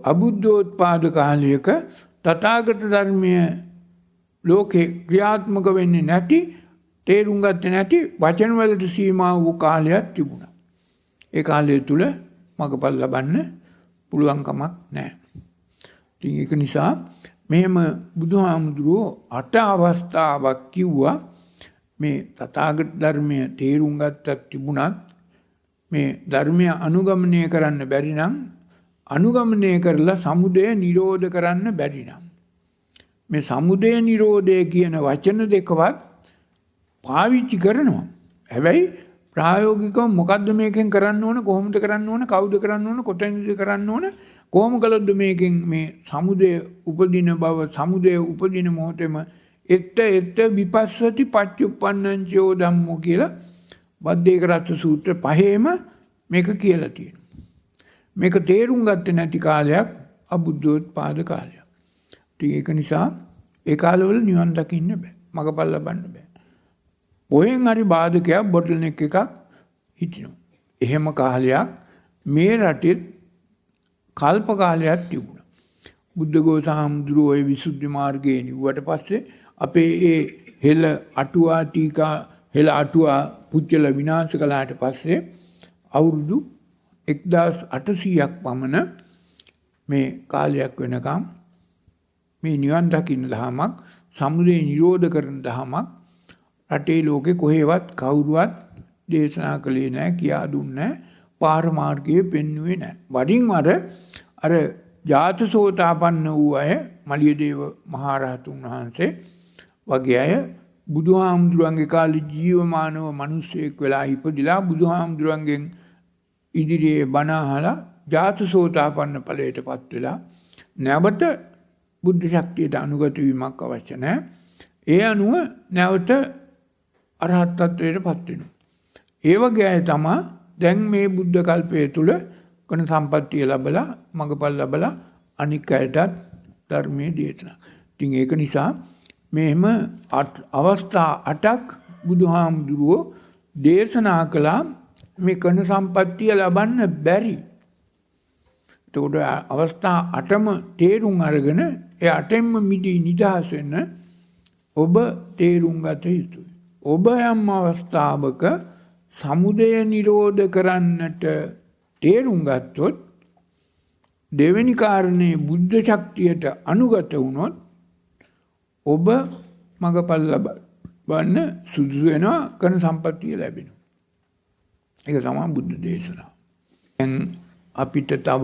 අබුද්ධෝත්පාද කාලයක තථාගත ධර්මය ලෝකේ ක්‍රියාත්මක වෙන්නේ නැති තේරුම් ගත්තේ නැති වචන වලට සීමා වූ කාලයක් තිබුණා. ඒ කාලය තුල මගපල් ලබන්න පුළුවන් කමක් නැහැ. ඉතින් ඒක නිසා මෙහෙම බුදුහාමුදුරුවෝ අට අවස්ථාවක් කිව්වා මේ තථාගත ධර්මය තේරුම් ගත්තක් තිබුණත් මේ ධර්මය අනුගමනය කරන්න බැරි නම් අනුගමනය කරලා සමුදය නිරෝධ කරන්න බැරි නම් මේ සමුදය නිරෝධය කියන වචන දෙකවත් පාවිච්චි කරනවා. හැබැයි ප්‍රායෝගිකව මොකද්ද මේකෙන් කරන්න ඕන කොහොමද කරන්න ඕන කවුද කරන්න ඕන කොතැනද කරන්න ඕන කොහොම කළොත්ද මේකෙන් මේ සමුදය උපදින බව සමුදය උපදින මොහොතේම එත්ත එත්ත විපස්සති පච්චුප්පන්නං චෝ ධම්මෝ කියලා වද්දේක රත් සූත්‍ර පහේම මේක කියලා තියෙනවා. මේක තේරුම් ගත්තේ නැති කාලයක් අබුද්ධෝත්පාද කාලයක්. ඉතින් ඒක නිසා ඒ කාලවල නිවන් දකින්න බෑ. මගපල් ලබන්න බෑ. ඔයෙන් හරි බාධකයක් බොටල්නෙක් එකක් හිටිනවා. එහෙම කාලයක් මේ රටෙත් කල්ප කාලයක් තිබුණා. බුද්ධඝෝස හාමුදුරුවෝ ওই විසුද්ධි මාර්ගයේ නිව්වට පස්සේ අපේ ඒ හෙළ අටුවා ටීකා හෙළ අටුවා පුච්චල විනාශ කළාට පස්සේ අවුරුදු 1800ක් පමණ මේ කාලයක් වෙනකම් මේ නිවන් දකින්න දහමක් සමුදය නිරෝධ කරන දහමක් රටේ ලෝකේ කොහෙවත් කවුරුවත් දේශනා කළේ නැහැ කියා දුන්නේ පාර මාර්ගයේ පෙන්වුවේ නැහැ. වඩින් වර අර ජාතසෝතාපන්න වූ අය මලියදේව මහරහතුන් වහන්සේ වගේ අය බුදුහාමුදුරන්ගේ කාලේ ජීවමානව මිනිස්සෙක් වෙලා ඉපදිලා බුදුහාමුදුරන්ගෙන් ඉදිරියේ බණ අහලා ජාතසෝතාපන්න ඵලයටපත් වෙලා නැවත බුද්ධ ශක්තියට අනුගත වීමක් අවශ්‍ය නැහැ. ඒ අනුව නැවත අරහත් ත්වයටපත් වෙනවා. ඒ වගේ අය තමයි දැන් මේ බුද්ධ කල්පයේ තුල කන සම්පත්තිය ලැබලා මඟපල් ලැබලා අනික් අයටත් ධර්මයේ දේශනා. ඉතින් ඒක නිසා මෙහෙම අවස්ථා 8ක් බුදුහාමුදුරුවෝ දේශනා කළා මේ කන සම්පත්තිය ලබන්න බැරි. එතකොට අවස්ථා 8ම තේරුම් අරගෙන ඒ අටෙන්ම මිදී නිදහස් වෙන්න ඔබ තේරුම් ගත යුතුයි. ඔබ යම් අවස්ථාවක සමුදය නිරෝධ කරන්නට තේරුම් ගත්තොත් දෙවෙනි කාරණේ බුද්ධ ශක්තියට අනුගත වුණොත් ඔබ මගපල් ලබන්න සුදුසු වෙනවා කරන සම්පත්තිය ලැබෙනවා. ඒක තමයි බුද්ධ දේශනාව. දැන් අපිට තව